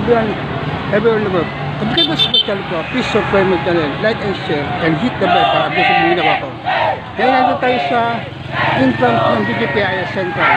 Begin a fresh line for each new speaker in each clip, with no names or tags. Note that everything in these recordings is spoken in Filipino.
Everyone, everyone in the world. You guys watch channel ko, please subscribe my channel, like and share, and hit the bell para update sa mga ginawa ko. Ngayon nandito tayo sa in-front ng DGPIS Central.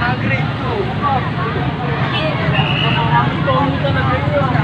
Ang grade
2. Ang grade 2.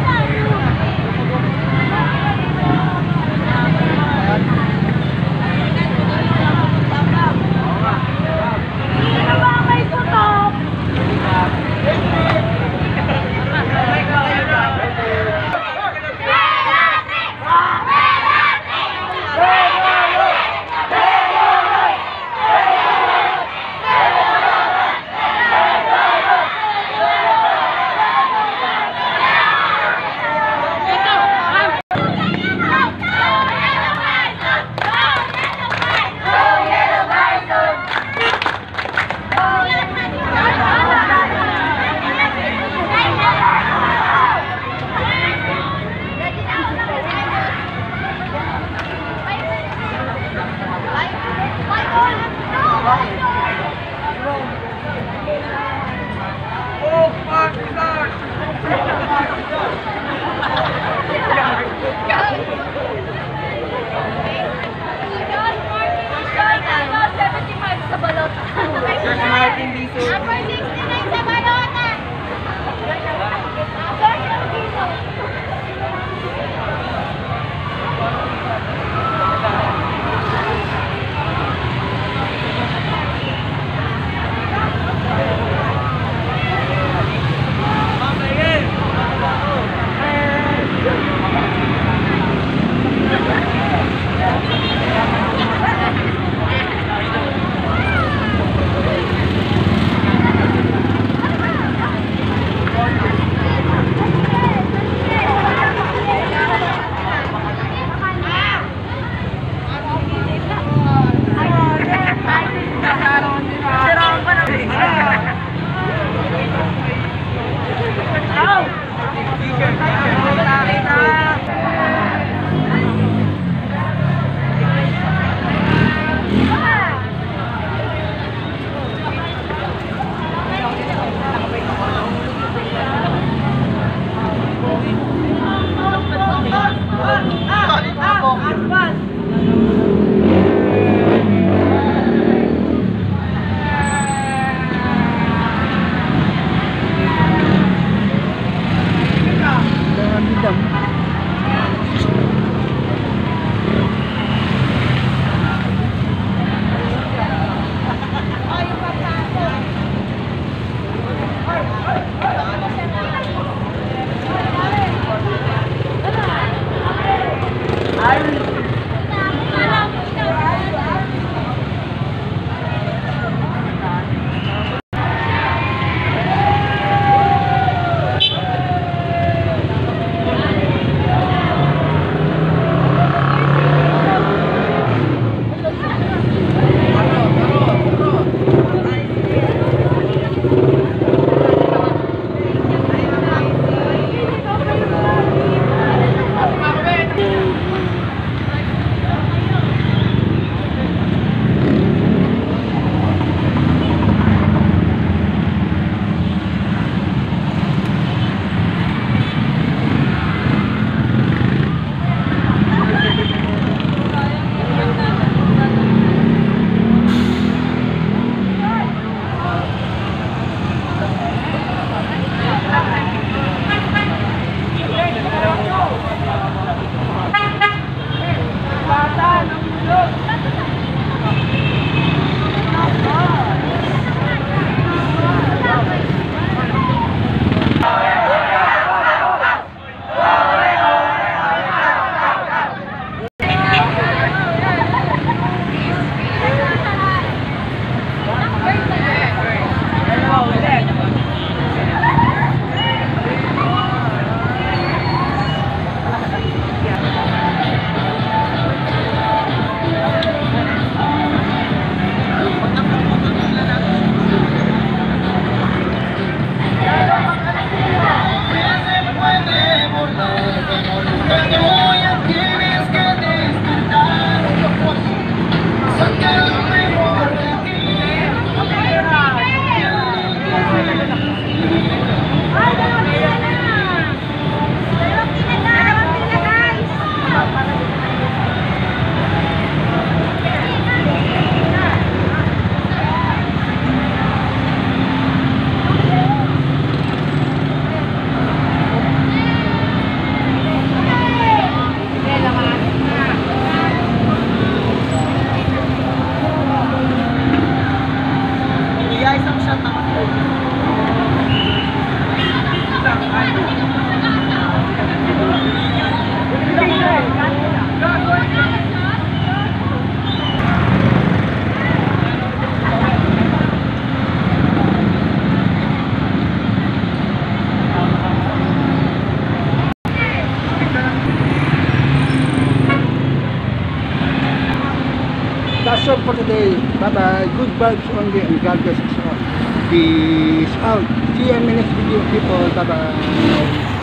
Bye-bye. Good vibes only and God bless us all. Peace out. See you in the next video, people. Bye-bye.